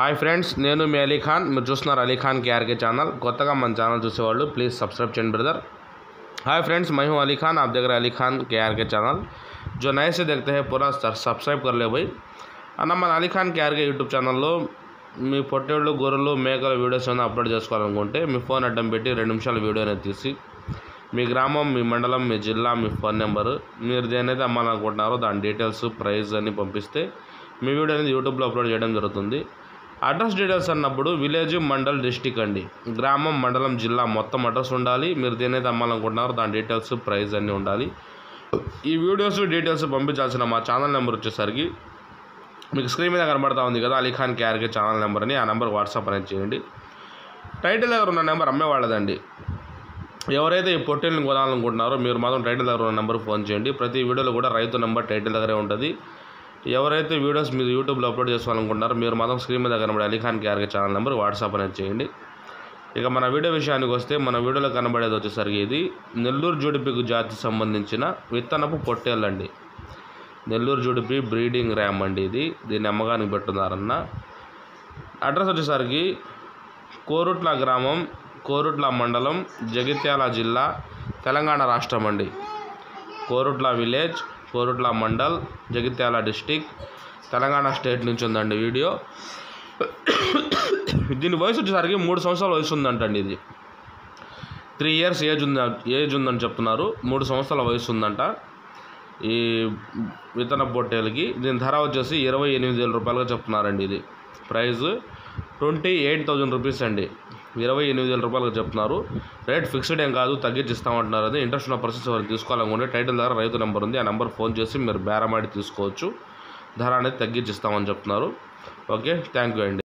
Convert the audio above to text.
Hi friends నేను మీ అలీఖాన్ మీరు చూస్తున్నారు అలీఖాన్ కేఆర్కే ఛానల్. కొత్తగా మన ఛానల్ చూసేవాళ్ళు ప్లీజ్ సబ్స్క్రైబ్ చేయండి బ్రదర్. హాయ్ ఫ్రెండ్స్ मैं అలీఖాన్ अली खान आप देख रहे हैं अली खान के आर సబ్స్క్రైబ్ కర్లే పోయి అన్న మన అలీ ఖాన్ కేఆర్కే యూట్యూబ్ ఛానల్లో మీ పొట్టేళ్ళు గొర్రెలు మేకల వీడియోస్ ఏమైనా అప్లోడ్ చేసుకోవాలనుకుంటే మీ ఫోన్ అడ్డం పెట్టి రెండు నిమిషాల అనేది తీసి మీ గ్రామం మీ మండలం మీ జిల్లా మీ ఫోన్ నెంబరు మీరు దేనైతే అమ్మాలనుకుంటున్నారో దాని డీటెయిల్స్ ప్రైజ్ అన్నీ పంపిస్తే మీ వీడియో అనేది యూట్యూబ్లో అప్లోడ్ చేయడం జరుగుతుంది. అడ్రస్ డీటెయిల్స్ అన్నప్పుడు విలేజ్ మండల్ డిస్టిక్ అండి. గ్రామం మండలం జిల్లా మొత్తం అడ్రస్ ఉండాలి. మీరు దేనైతే అమ్మాలనుకుంటున్నారో దాని డీటెయిల్స్ ప్రైస్ అన్నీ ఉండాలి. ఈ వీడియోస్ డీటెయిల్స్ పంపించాల్సిన మా ఛానల్ నెంబర్ వచ్చేసరికి మీకు స్క్రీన్ మీద కనబడతా ఉంది కదా అలీఖాన్ ఖాన్ ఛానల్ నెంబర్ అని. ఆ నెంబర్ వాట్సాప్ అనేది చేయండి. టైటిల్ దగ్గర ఉన్న నెంబర్ అమ్మేవాళ్ళదండి ఎవరైతే ఈ పొట్టెల్ని కొనాలనుకుంటున్నారో మీరు మాత్రం టైటిల్ దగ్గర ఉన్న నెంబర్ ఫోన్ చేయండి. ప్రతి వీడియోలో కూడా రైతు నెంబర్ టైటిల్ దగ్గరే ఉంటుంది. ఎవరైతే వీడియోస్ మీరు యూట్యూబ్లో అప్లోడ్ చేసుకోవాలనుకుంటున్నారో మీరు మాత్రం స్క్రీన్ మీద కనబడే Ali Khan KRK channel number WhatsApp అనేది చేయండి. ఇక మన వీడియో విషయానికి వస్తే మన వీడియోలో కనబడేది వచ్చేసరికి ఇది నెల్లూరు జుడిపికు జాతికి సంబంధించిన విత్తనపు పొట్టేళ్ళండి నెల్లూరు జుడిపి బ్రీడింగ్ ర్యామ్ అండి ఇది. దీన్ని అమ్మకానికి పెట్టున్నారన్న. అడ్రస్ వచ్చేసరికి కోరుట్ల గ్రామం కోరుట్ల మండలం జగిత్యాల జిల్లా తెలంగాణ రాష్ట్రం అండి. Koratla village Koratla mandal Jagtial district Telangana state నుంచి ఉందండి వీడియో. దీని వయసు వచ్చేసరికి మూడు సంవత్సరాల వయసు ఉందంటండి ఇది. త్రీ ఇయర్స్ ఏజ్ ఉంది ఏజ్ ఉందని చెప్తున్నారు. మూడు సంవత్సరాల వయసు ఉందంట. ఈ విత్తన పొట్టేలకి దీని ధర వచ్చేసి ఇరవై ఎనిమిది వేల రూపాయలుగా చెప్తున్నారండి ఇది. Price twenty eight thousand rupees అండి. ఇరవై ఎనిమిది వేల రూపాయలకు చెప్తున్నారు. రేట్ ఫిక్స్డ్ ఏం కాదు తగ్గించి ఇస్తామంటున్నారు అది ఇంట్రెస్ట్ ఉన్న పర్సన్స్ ఎవరు తీసుకోవాలనుకుంటే టైటిల్ దగ్గర రైతు నెంబర్ ఉంది. ఆ నెంబర్ ఫోన్ చేసి మీరు బేరమాడి తీసుకోవచ్చు. ధర అనేది తగ్గించి ఇస్తామని చెప్తున్నారు. ఓకే థ్యాంక్ యూ అండి.